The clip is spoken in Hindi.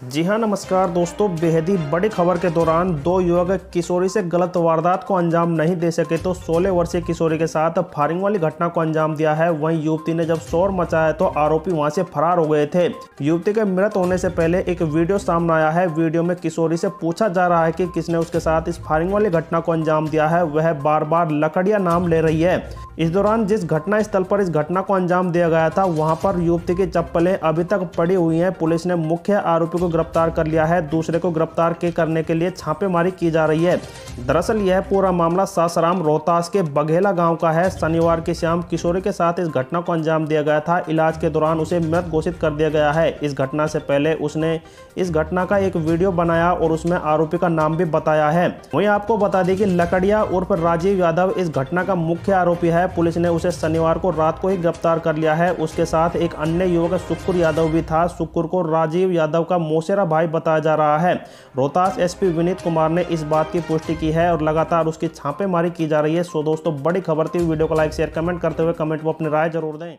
जी हाँ नमस्कार दोस्तों। बेहद ही बड़ी खबर के दौरान दो युवक किशोरी से गलत वारदात को अंजाम नहीं दे सके तो 16 वर्षीय किशोरी के साथ फायरिंग वाली घटना को अंजाम दिया है। वहीं युवती ने जब शोर मचाया तो आरोपी वहाँ से फरार हो गए थे। युवती के मृत होने से पहले एक वीडियो सामने आया है। वीडियो में किशोरी से पूछा जा रहा है कि किसने उसके साथ इस फायरिंग वाली घटना को अंजाम दिया है। वह बार बार लकड़िया नाम ले रही है। इस दौरान जिस घटना स्थल पर इस घटना को अंजाम दिया गया था, वहाँ पर युवती की चप्पलें अभी तक पड़ी हुई हैं। पुलिस ने मुख्य आरोपी को गिरफ़्तार कर लिया है। दूसरे को गिरफ़्तार के करने के लिए छापेमारी की जा रही है। दरअसल यह पूरा मामला सासाराम रोहतास के बघेला गाँव का है। शनिवार की शाम किशोरी के साथ इस घटना को अंजाम दिया गया था। इलाज के दौरान उसे मृत घोषित कर दिया गया है। इस घटना से पहले उसने इस घटना का एक वीडियो बनाया और उसमें आरोपी का नाम भी बताया है। वहीं आपको बता दें कि लकड़िया उर्फ़ राजीव यादव इस घटना का मुख्य आरोपी है। पुलिस ने उसे शनिवार को रात को ही गिरफ़्तार कर लिया है। उसके साथ एक अन्य युवक सुकुर यादव भी था। सुकुर को राजीव यादव का मोसेरा भाई बताया जा रहा है। रोहतास एसपी विनीत कुमार ने इस बात की पुष्टि की है और लगातार उसकी छापेमारी की जा रही है। सो दोस्तों, बड़ी खबर थी। वीडियो को लाइक, शेयर, कमेंट करते हुए कमेंट में अपनी राय ज़रूर दें।